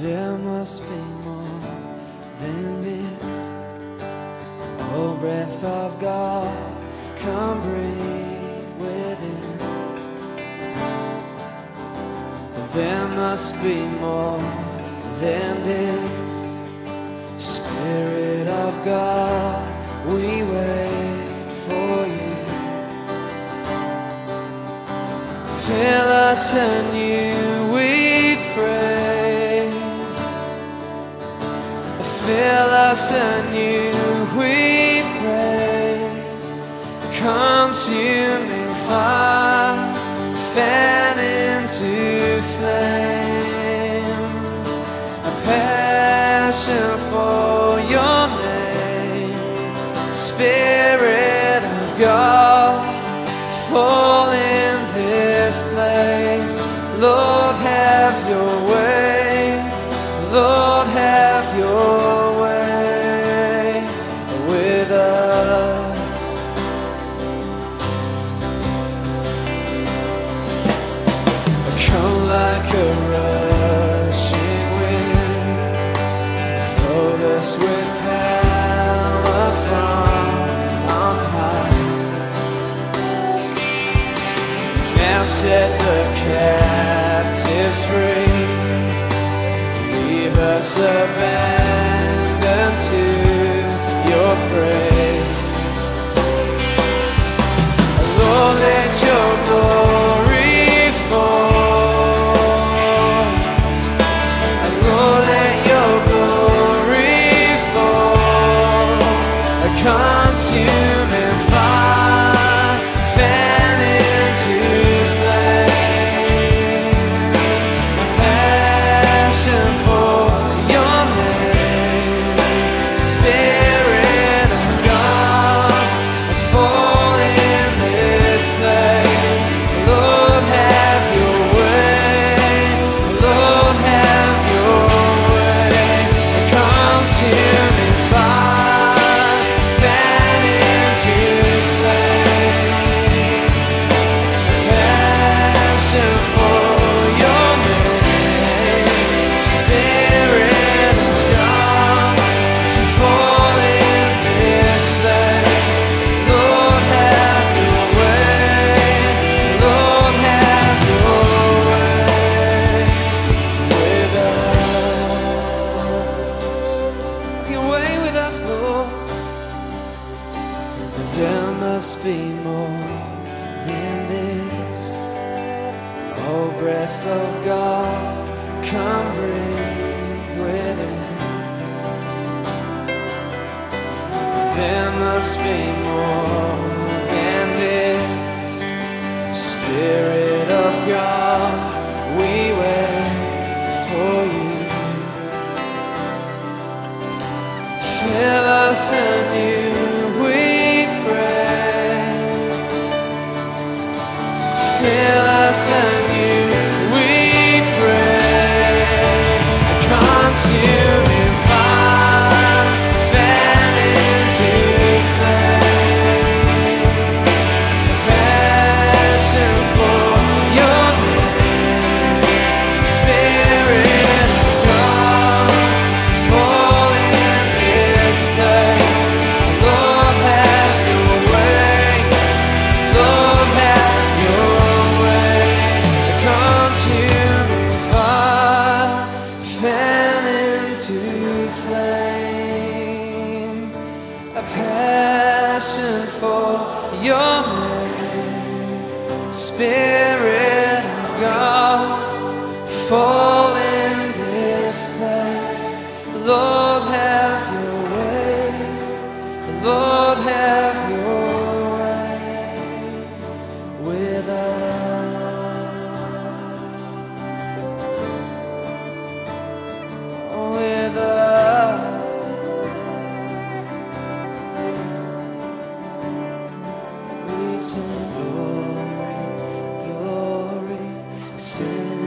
There must be more than this. Oh, breath of God, come breathe within. There must be more than this. Spirit of God, we wait for you. Fill us anew, Us anew, we pray. Consuming fire, fan into flame. A passion for your name. Spirit Now set the captives free. Leave us abandoned There must be more than this. Oh, breath of God, come breathe within. There must be more Fill Spirit of God, fall in this place. Lord, have your way. Lord, have sin.